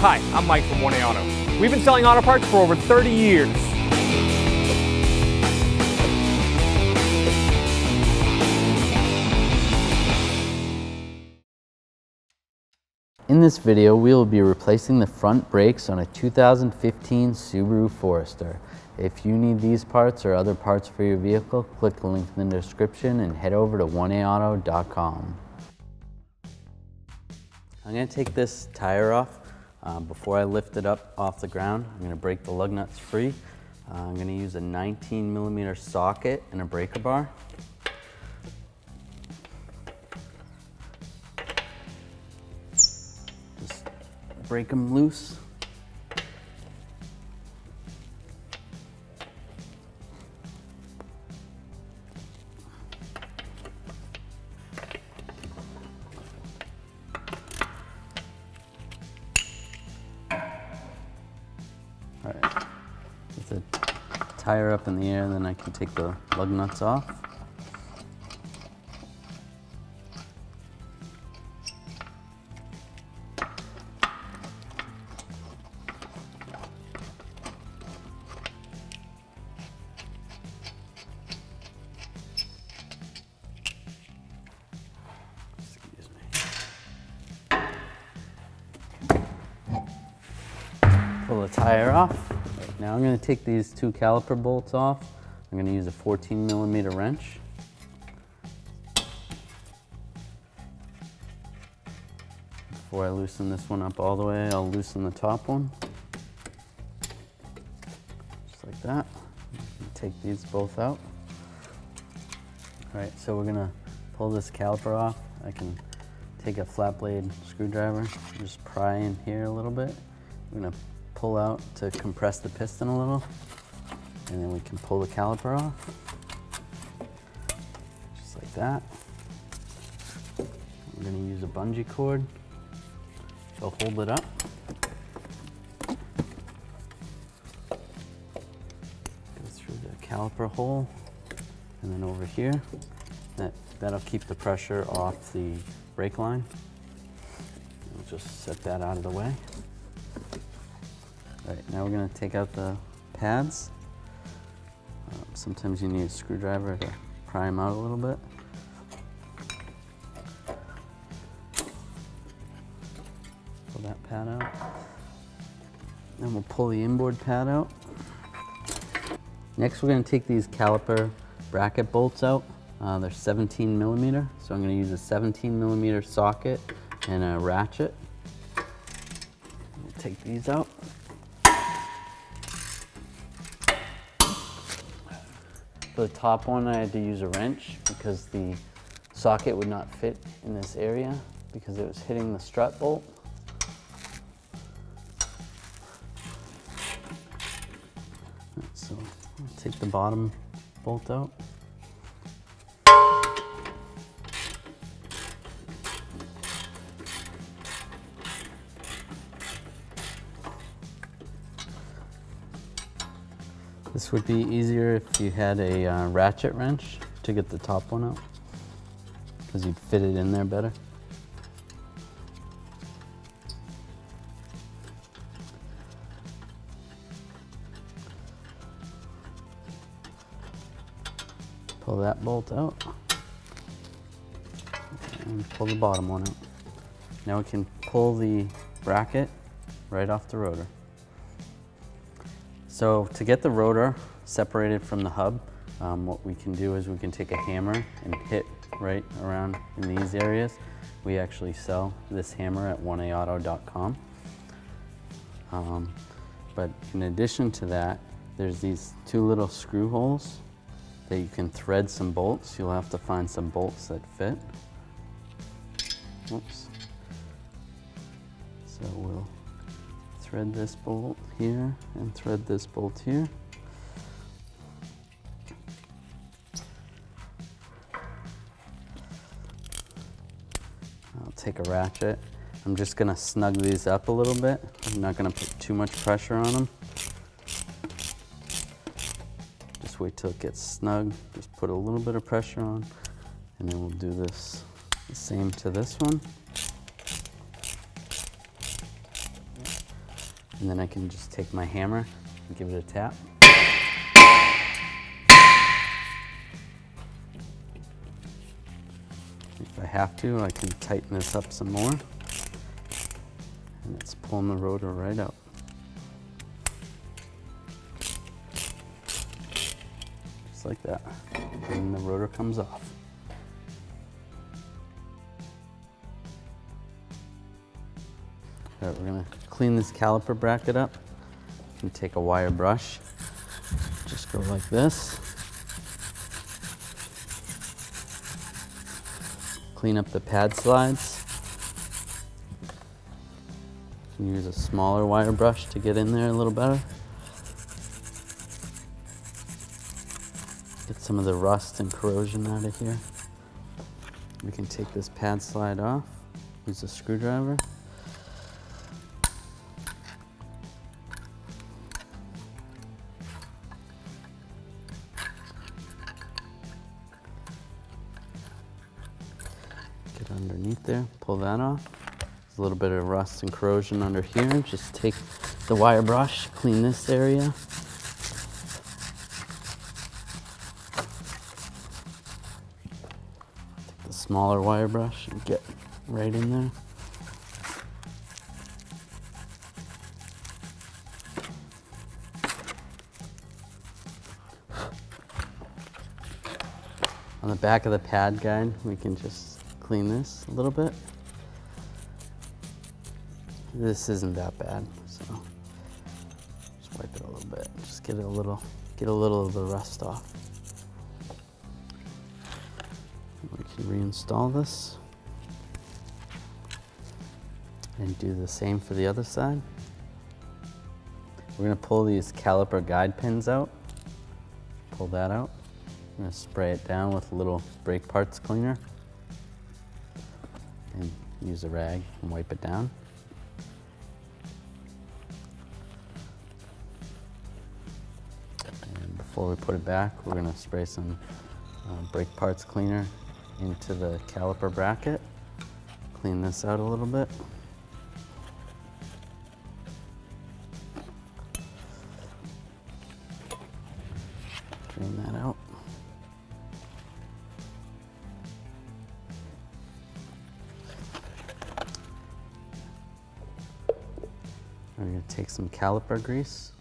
Hi, I'm Mike from 1A Auto. We've been selling auto parts for over 30 years. In this video, we will be replacing the front brakes on a 2015 Subaru Forester. If you need these parts or other parts for your vehicle, click the link in the description and head over to 1aauto.com. I'm going to take this tire off. Um, before I lift it up off the ground, I'm going to break the lug nuts free. Uh, I'm going to use a 19 millimeter socket and a breaker bar. Just break them loose. Tire up in the air, then I can take the lug nuts off. Excuse me. Pull the tire off. Now I'm going to take these two caliper bolts off. I'm going to use a 14 millimeter wrench. Before I loosen this one up all the way, I'll loosen the top one. Just like that. Take these both out. All right, so we're gonna pull this caliper off. I can take a flat blade screwdriver, just pry in here a little bit. We're gonna pull out to compress the piston a little, and then we can pull the caliper off. Just like that. We're gonna use a bungee cord to hold it up. Go through the caliper hole, and then over here. That, that'll keep the pressure off the brake line. We'll just set that out of the way. All right, now we're gonna take out the pads. Uh, sometimes you need a screwdriver to pry them out a little bit. Pull that pad out. Then we'll pull the inboard pad out. Next, we're gonna take these caliper bracket bolts out. Uh, they're 17 millimeter, so I'm gonna use a 17 millimeter socket and a ratchet. We'll take these out. For the top one, I had to use a wrench because the socket would not fit in this area because it was hitting the strut bolt. So I'll take the bottom bolt out. This would be easier if you had a uh, ratchet wrench to get the top one out because you'd fit it in there better. Pull that bolt out and pull the bottom one out. Now we can pull the bracket right off the rotor. So to get the rotor separated from the hub, um, what we can do is we can take a hammer and hit right around in these areas. We actually sell this hammer at 1aauto.com. Um, but in addition to that, there's these two little screw holes that you can thread some bolts. You'll have to find some bolts that fit. Oops. So we'll thread this bolt here and thread this bolt here. I'll take a ratchet. I'm just gonna snug these up a little bit. I'm not gonna put too much pressure on them. Just wait till it gets snug. Just put a little bit of pressure on and then we'll do this the same to this one. And then I can just take my hammer and give it a tap. If I have to, I can tighten this up some more. And it's pulling the rotor right out. Just like that. And the rotor comes off. All right, we're gonna clean this caliper bracket up. You take a wire brush, just go like this. Clean up the pad slides. Use a smaller wire brush to get in there a little better. Get some of the rust and corrosion out of here. We can take this pad slide off, use a screwdriver. There, pull that off. There's a little bit of rust and corrosion under here. Just take the wire brush, clean this area. Take the smaller wire brush and get right in there. On the back of the pad guide, we can just clean this a little bit. This isn't that bad, so just wipe it a little bit. Just get a little, get a little of the rust off. We can reinstall this and do the same for the other side. We're gonna pull these caliper guide pins out. Pull that out. I'm gonna spray it down with a little brake parts cleaner use a rag and wipe it down. And before we put it back, we're gonna spray some uh, brake parts cleaner into the caliper bracket. Clean this out a little bit. Caliper grease,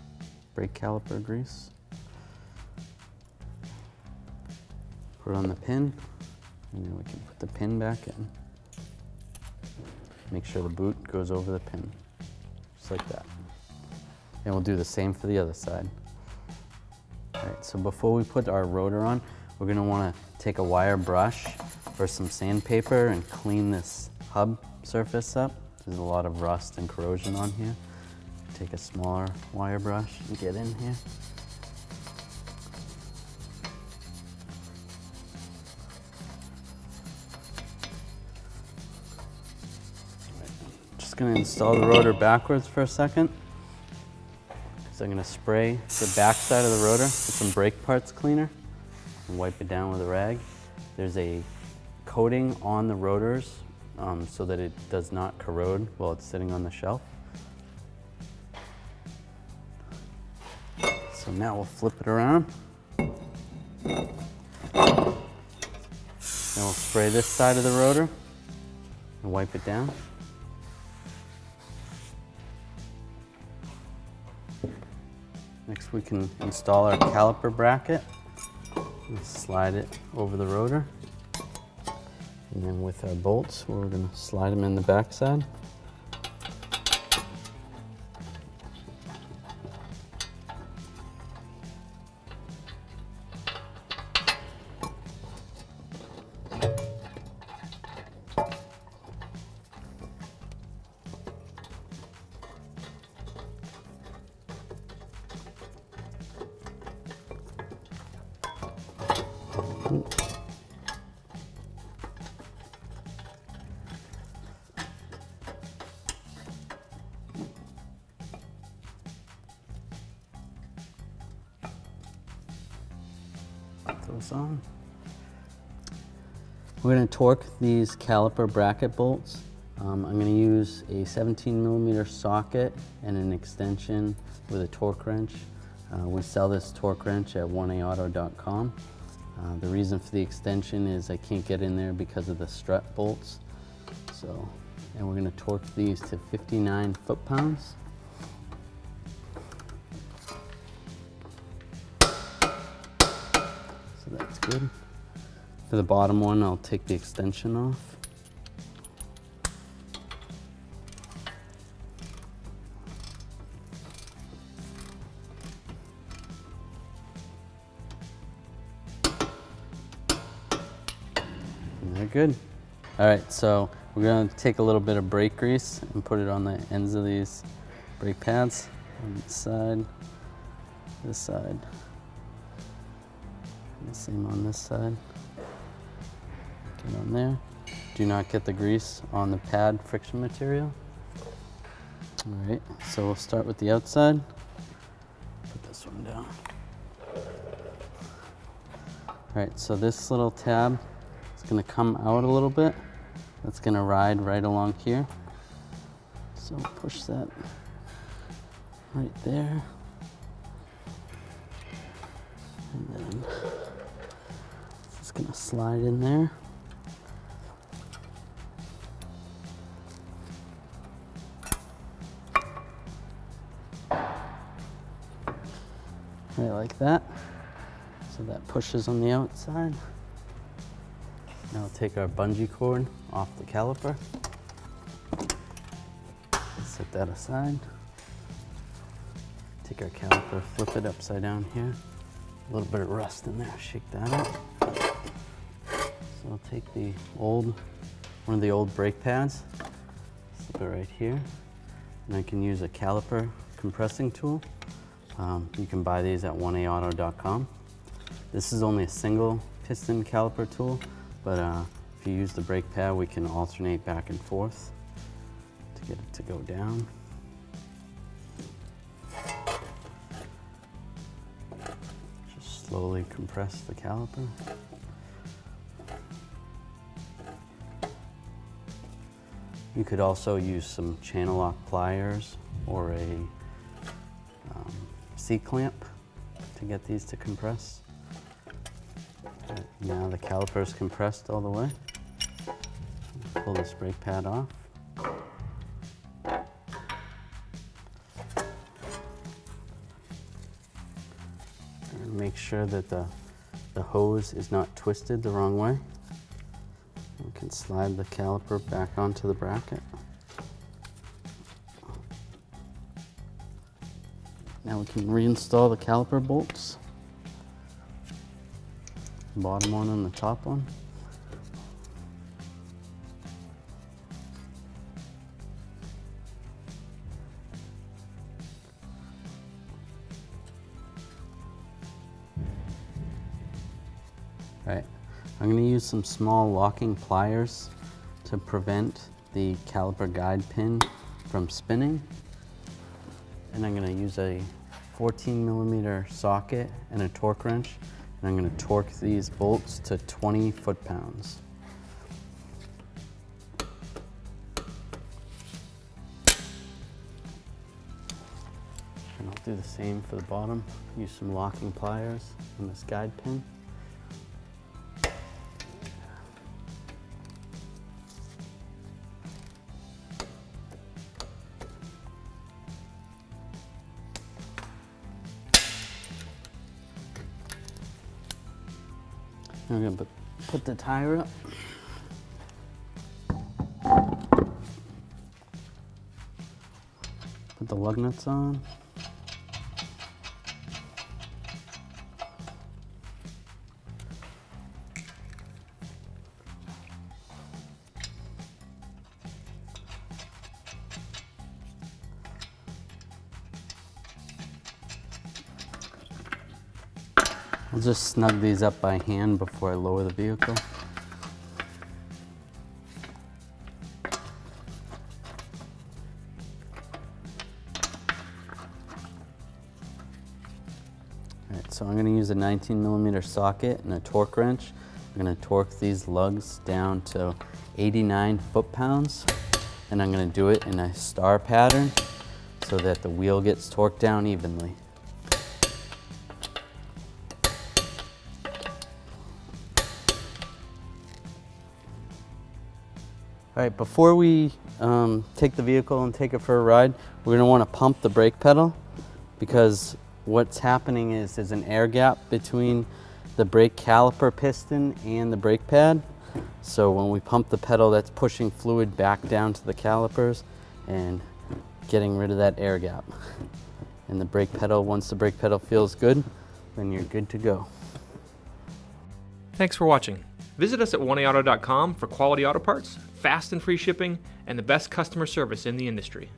brake caliper grease. Put on the pin, and then we can put the pin back in. Make sure the boot goes over the pin, just like that. And we'll do the same for the other side. All right, so before we put our rotor on, we're gonna wanna take a wire brush or some sandpaper and clean this hub surface up. There's a lot of rust and corrosion on here. Take a smaller wire brush and get in here. Just gonna install the rotor backwards for a second. So I'm gonna spray the back side of the rotor with some brake parts cleaner and wipe it down with a rag. There's a coating on the rotors um, so that it does not corrode while it's sitting on the shelf. So now we'll flip it around. Then we'll spray this side of the rotor and wipe it down. Next we can install our caliper bracket. and slide it over the rotor. And then with our bolts, we're gonna slide them in the backside. Those on. We're going to torque these caliper bracket bolts Um, I'm going to use a 17 millimeter socket and an extension with a torque wrench. Uh, we sell this torque wrench at 1aauto.com. Uh, the reason for the extension is I can't get in there because of the strut bolts. So, and we're going to torque these to 59 foot-pounds. So that's good. For the bottom one, I'll take the extension off. Good. All right, so we're gonna take a little bit of brake grease and put it on the ends of these brake pads on this side, this side, the same on this side. Get on there. Do not get the grease on the pad friction material. All right, so we'll start with the outside. Put this one down. All right, so this little tab gonna come out a little bit. That's gonna ride right along here. So push that right there. And then it's gonna slide in there. Right like that. So that pushes on the outside. Now we'll take our bungee cord off the caliper. Set that aside. Take our caliper, flip it upside down here. A little bit of rust in there, shake that up. So I'll take the old, one of the old brake pads, slip it right here. And I can use a caliper compressing tool. Um, you can buy these at 1aauto.com. This is only a single piston caliper tool, but uh, if you use the brake pad, we can alternate back and forth to get it to go down. Just slowly compress the caliper. You could also use some channel lock pliers or a um, C-clamp to get these to compress. Now the caliper is compressed all the way. Pull this brake pad off. And make sure that the, the hose is not twisted the wrong way. We can slide the caliper back onto the bracket. Now we can reinstall the caliper bolts. Bottom one and the top one. Right, I'm going to use some small locking pliers to prevent the caliper guide pin from spinning. And I'm going to use a 14 millimeter socket and a torque wrench. And I'm going to torque these bolts to 20 foot-pounds. And I'll do the same for the bottom. Use some locking pliers on this guide pin. I'm gonna put, put the tire up. Put the lug nuts on. I'll just snug these up by hand before I lower the vehicle. All right, so I'm gonna use a 19 millimeter socket and a torque wrench. I'm gonna torque these lugs down to 89 foot-pounds. and I'm gonna do it in a star pattern so that the wheel gets torqued down evenly. All right, before we um, take the vehicle and take it for a ride, we're gonna wanna pump the brake pedal because what's happening is there's an air gap between the brake caliper piston and the brake pad. So when we pump the pedal, that's pushing fluid back down to the calipers and getting rid of that air gap. And the brake pedal, once the brake pedal feels good, then you're good to go. Thanks for watching. Visit us at 1AAuto.com for quality auto parts, fast and free shipping, and the best customer service in the industry.